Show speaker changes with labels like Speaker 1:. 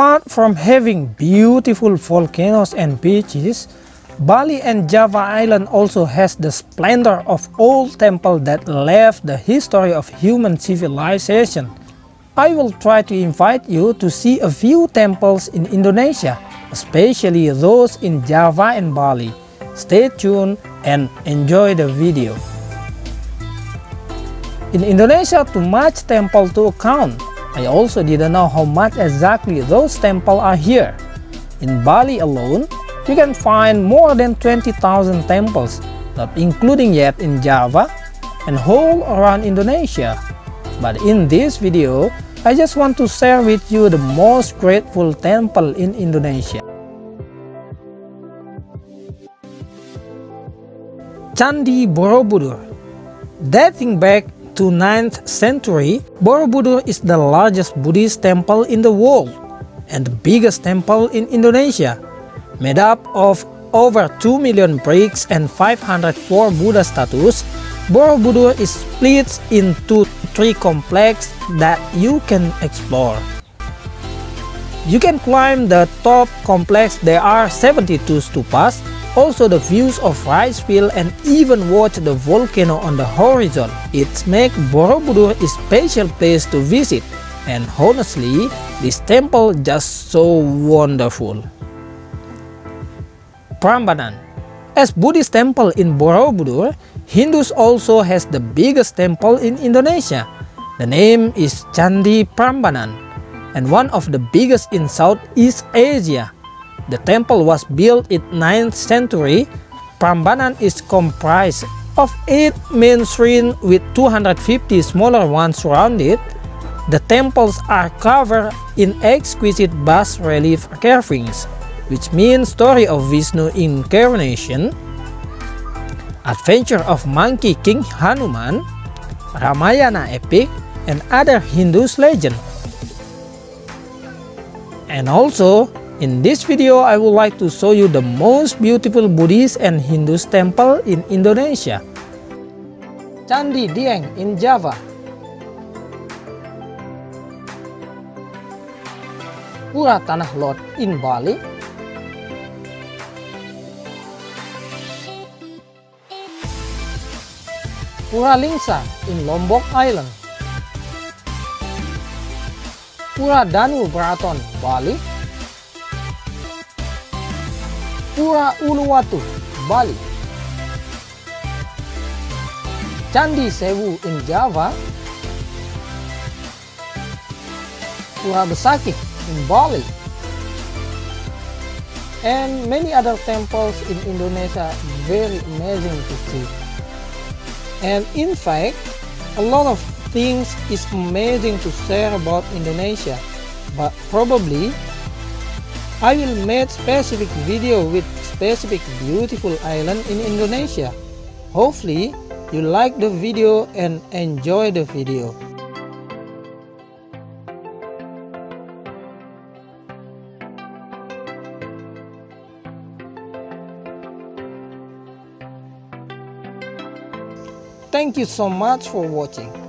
Speaker 1: Apart from having beautiful volcanoes and beaches, Bali and Java Island also has the splendor of old temples that left the history of human civilization. I will try to invite you to see a few temples in Indonesia, especially those in Java and Bali. Stay tuned and enjoy the video. In Indonesia, too much temple to count. I also didn't know how much exactly those temples are here. In Bali alone, you can find more than 20,000 temples, not including yet in Java and whole around Indonesia. But in this video, I just want to share with you the most grateful temple in Indonesia. Candi Borobudur Dating back to 9th century, Borobudur is the largest Buddhist temple in the world and the biggest temple in Indonesia, made up of over 2 million bricks and 504 Buddha statues. Borobudur is split into three complexes that you can explore. You can climb the top complex, there are 72 stupas, also the views of rice field and even watch the volcano on the horizon. It makes Borobudur a special place to visit and honestly, this temple just so wonderful. Prambanan As Buddhist temple in Borobudur, Hindus also has the biggest temple in Indonesia. The name is Candi Prambanan and one of the biggest in Southeast Asia. The temple was built in 9th century. Prambanan is comprised of 8 main shrines with 250 smaller ones surround it. The temples are covered in exquisite bas-relief carvings, which means story of Vishnu incarnation, adventure of Monkey King Hanuman, Ramayana epic, and other Hindu legends. And also, in this video, I would like to show you the most beautiful Buddhist and Hindu temple in Indonesia. Candi Dieng in Java. Pura Tanah Lot in Bali. Pura Lingsar in Lombok Island. Pura Danu Beratan, Bali. Pura Uluwatu, Bali. Candi Sewu in Java. Pura Besakih in Bali. And many other temples in Indonesia are very amazing to see. And in fact, a lot of things is amazing to share about Indonesia, but probably I will make specific video with specific beautiful island in Indonesia. Hopefully you like the video and enjoy the video. Thank you so much for watching.